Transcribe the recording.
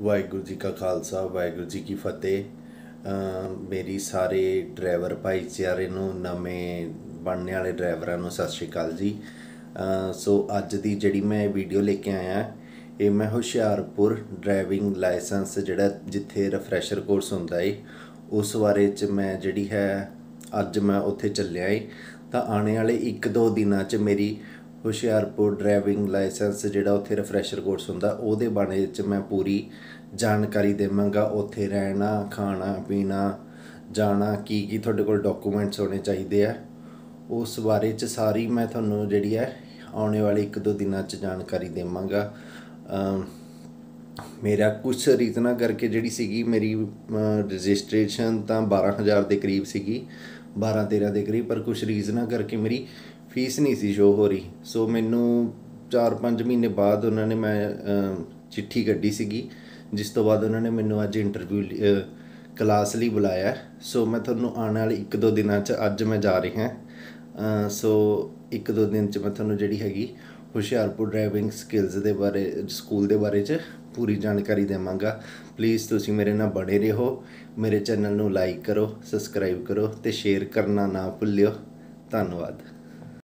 ਵਾਹਿਗੁਰੂ ਜੀ ਕਾ ਖਾਲਸਾ, ਵਾਹਿਗੁਰੂ ਜੀ ਕੀ ਫਤਿਹ। ਮੇਰੀ ਸਾਰੇ ਡਰਾਈਵਰ ਭਾਈਚਾਰੇ ਨੂੰ, ਨਵੇਂ ਬਣਨ ਵਾਲੇ ਡਰਾਈਵਰਾਂ ਨੂੰ ਸਤਿ ਸ਼੍ਰੀ ਅਕਾਲ ਜੀ। ਸੋ ਅੱਜ ਦੀ ਜਿਹੜੀ ਮੈਂ ਵੀਡੀਓ ਲੈ ਕੇ ਆਇਆ, ਇਹ ਮੈਂ ਹੁਸ਼ਿਆਰਪੁਰ ਡਰਾਈਵਿੰਗ ਲਾਇਸੈਂਸ ਜਿਹੜਾ ਜਿੱਥੇ ਰਿਫਰੈਸ਼ਰ ਕੋਰਸ ਹੁੰਦਾ ਏ, ਉਸ ਬਾਰੇ ਚ ਮੈਂ ਜਿਹੜੀ ਹੈ, ਅੱਜ ਮੈਂ ਉੱਥੇ ਚੱਲਿਆ ਏ। ਤਾਂ ਆਉਣ ਵਾਲੇ 1-2 ਦਿਨਾਂ ਚ ਮੇਰੀ ਹੁਸ਼ਿਆਰਪੁਰ ਡਰਾਈਵਿੰਗ ਲਾਇਸੈਂਸ ਜਿਹੜਾ ਉੱਥੇ ਰਿਫਰੈਸ਼ਰ ਕੋਰਸ ਹੁੰਦਾ, ਉਹਦੇ ਬਾਰੇ ਚ ਮੈਂ ਪੂਰੀ ਜਾਣਕਾਰੀ ਦੇਵਾਂਗਾ। ਉੱਥੇ ਰਹਿਣਾ, ਖਾਣਾ, ਪੀਣਾ, ਜਾਣਾ, ਕੀ ਕੀ ਤੁਹਾਡੇ ਕੋਲ ਡਾਕੂਮੈਂਟਸ ਹੋਣੇ ਚਾਹੀਦੇ ਆ। ਉਸ ਬਾਰੇ ਚ ਸਾਰੀ ਮੈਂ ਤੁਹਾਨੂੰ ਜਿਹੜੀ ਹੈ, ਆਉਣੇ ਵਾਲੇ 1-2 ਦਿਨਾਂ ਚ ਜਾਣਕਾਰੀ ਦੇਵਾਂਗਾ। ਮੇਰਾ ਕੁਛ ਰੀਜ਼ਨਾਂ ਕਰਕੇ ਜਿਹੜੀ ਸੀਗੀ ਮੇਰੀ ਰਜਿਸਟ੍ਰੇਸ਼ਨ ਤਾਂ 12000 ਦੇ ਕਰੀਬ ਸੀਗੀ 12 13 ਦੇ ਕਰੀਬ, ਪਰ ਕੁਛ ਰੀਜ਼ਨਾਂ ਕਰਕੇ ਮੇਰੀ ਫੀਸ ਨਹੀਂ ਸੀ ਸ਼ੋ ਹੋ ਰਹੀ। ਸੋ ਮੈਨੂੰ 4-5 ਮਹੀਨੇ ਬਾਅਦ ਉਹਨਾਂ ਨੇ ਮੈਂ ਚਿੱਠੀ ਕੱਢੀ ਸੀਗੀ, ਜਿਸ ਤੋਂ ਬਾਅਦ ਉਹਨਾਂ ਨੇ ਮੈਨੂੰ ਅੱਜ ਇੰਟਰਵਿਊ ਕਲਾਸ ਲਈ ਬੁਲਾਇਆ। ਸੋ ਮੈਂ ਤੁਹਾਨੂੰ ਆਉਣ ਵਾਲੇ 1-2 ਦਿਨਾਂ 'ਚ ਅੱਜ ਮੈਂ ਜਾ ਰਿਹਾ। ਸੋ 1-2 ਦਿਨ 'ਚ ਮੈਂ ਤੁਹਾਨੂੰ ਜਿਹੜੀ ਹੈਗੀ ਹੁਸ਼ਿਆਰਪੁਰ ਡਰਾਈਵਿੰਗ ਸਕਿੱਲਸ ਦੇ ਬਾਰੇ ਸਕੂਲ ਦੇ ਬਾਰੇ 'ਚ ਪੂਰੀ ਜਾਣਕਾਰੀ ਦੇਵਾਂਗਾ। ਪਲੀਜ਼ ਤੁਸੀਂ ਮੇਰੇ ਨਾਲ ਬਣੇ ਰਹੋ। ਮੇਰੇ ਚੈਨਲ ਨੂੰ ਲਾਈਕ ਕਰੋ ਸਬਸਕ੍ਰਾਈਬ ਕਰੋ ਤੇ ਸ਼ੇਅਰ ਕਰਨਾ ਨਾ ਭੁੱਲਿਓ। ਧੰਨਵਾਦ।